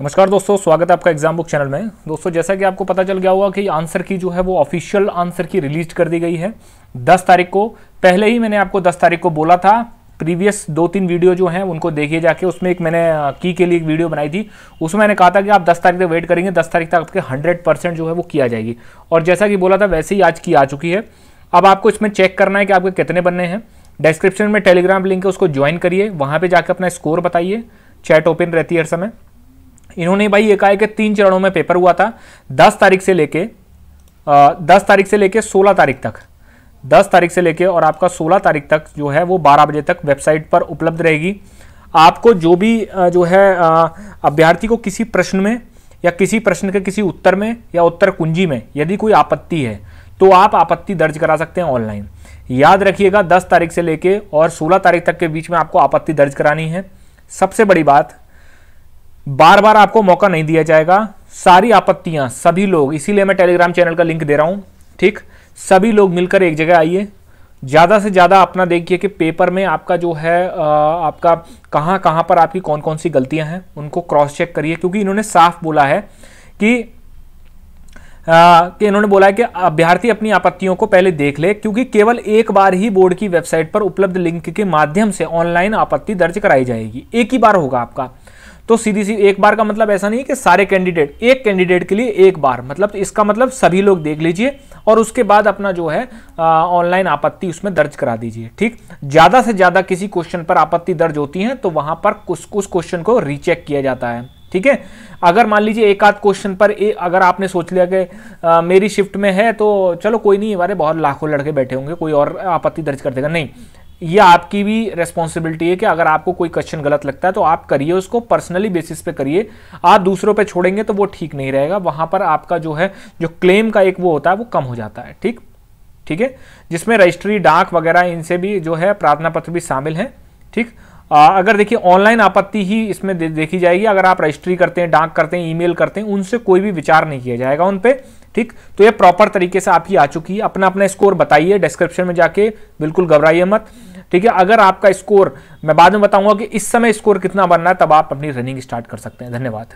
नमस्कार दोस्तों, स्वागत है आपका एग्ज़ाम बुक चैनल में। दोस्तों, जैसा कि आपको पता चल गया होगा कि आंसर की जो है वो ऑफिशियल आंसर की रिलीज़ कर दी गई है। 10 तारीख को, पहले ही मैंने आपको 10 तारीख को बोला था प्रीवियस दो तीन वीडियो जो हैं, उनको देखिए जाके, उसमें एक मैंने की के लिए एक वीडियो बनाई थी। उसमें मैंने कहा था कि आप 10 तारीख तक वेट करेंगे 10 तारीख तक आपके 100 परसेंट जो है वो किया जाएगी। और जैसा कि बोला था, वैसे ही आज की आ चुकी है। अब आपको इसमें चेक करना है कि आपके कितने बनने हैं। डिस्क्रिप्शन में टेलीग्राम लिंक है, उसको ज्वाइन करिए, वहाँ पर जाकर अपना स्कोर बताइए। चैट ओपन रहती है हर समय। इन्होंने भाई है कि तीन चरणों में पेपर हुआ था। दस तारीख से लेके दस तारीख से लेके सोलह तारीख तक। दस तारीख से लेके और आपका सोलह तारीख तक जो है वो बारह बजे तक वेबसाइट पर उपलब्ध रहेगी। आपको जो भी जो है अभ्यर्थी को किसी प्रश्न में या किसी प्रश्न के किसी उत्तर में या उत्तर कुंजी में यदि कोई आपत्ति है तो आप आपत्ति दर्ज करा सकते हैं ऑनलाइन। याद रखिएगा 10 तारीख से लेके और 16 तारीख तक के बीच में आपको आपत्ति दर्ज करानी है। सबसे बड़ी बात बार बार आपको मौका नहीं दिया जाएगा। सारी आपत्तियाँ, सभी लोग, इसीलिए मैं टेलीग्राम चैनल का लिंक दे रहा हूँ, ठीक? सभी लोग मिलकर एक जगह आइए। ज़्यादा से ज़्यादा अपना देखिए कि पेपर में आपका जो है आपका कहाँ कहाँ पर आपकी कौन कौन सी गलतियाँ हैं, उनको क्रॉस चेक करिए, क्योंकि इन्होंने साफ़ बोला है कि कि इन्होंने बोला है कि अभ्यर्थी अपनी आपत्तियों को पहले देख ले, क्योंकि केवल एक बार ही बोर्ड की वेबसाइट पर उपलब्ध लिंक के माध्यम से ऑनलाइन आपत्ति दर्ज कराई जाएगी। एक ही बार होगा आपका। तो सीधी सी एक बार का मतलब ऐसा नहीं है कि सारे कैंडिडेट एक कैंडिडेट के लिए एक बार मतलब तो इसका मतलब सभी लोग देख लीजिए और उसके बाद अपना जो है ऑनलाइन आपत्ति उसमें दर्ज करा दीजिए ठीक? ज़्यादा से ज़्यादा किसी क्वेश्चन पर आपत्ति दर्ज होती है तो वहाँ पर कुछ कुछ क्वेश्चन को रीचेक किया जाता है ठीक है? अगर मान लीजिए एक आध क्वेश्चन पर ए, अगर आपने सोच लिया कि मेरी शिफ्ट में है तो चलो कोई नहीं हमारे बहुत लाखों लड़के बैठे होंगे कोई और आपत्ति दर्ज कर देगा नहीं। ये आपकी भी रेस्पॉन्सिबिलिटी है कि अगर आपको कोई क्वेश्चन गलत लगता है तो आप करिए उसको पर्सनली बेसिस पे करिए। आप दूसरों पे छोड़ेंगे तो वो ठीक नहीं रहेगा। वहाँ पर आपका जो है जो क्लेम का एक वो होता है वो कम हो जाता है ठीक? ठीक है? जिसमें रजिस्ट्री डाक वगैरह इनसे भी जो है प्रार्थना पत्र भी शामिल है ठीक? आ, अगर देखिए ऑनलाइन आपत्ति ही इसमें दे, देखी जाएगी। अगर आप रजिस्ट्री करते हैं डाक करते हैं ईमेल करते हैं उनसे कोई भी विचार नहीं किया जाएगा उन पर ठीक? तो ये प्रॉपर तरीके से आपकी आ चुकी है। अपना अपना स्कोर बताइए डिस्क्रिप्शन में जाके बिल्कुल घबराइए मत। ठीक है, अगर आपका स्कोर मैं बाद में बताऊँगा कि इस समय स्कोर कितना बनना है, तब आप अपनी रनिंग स्टार्ट कर सकते हैं। धन्यवाद।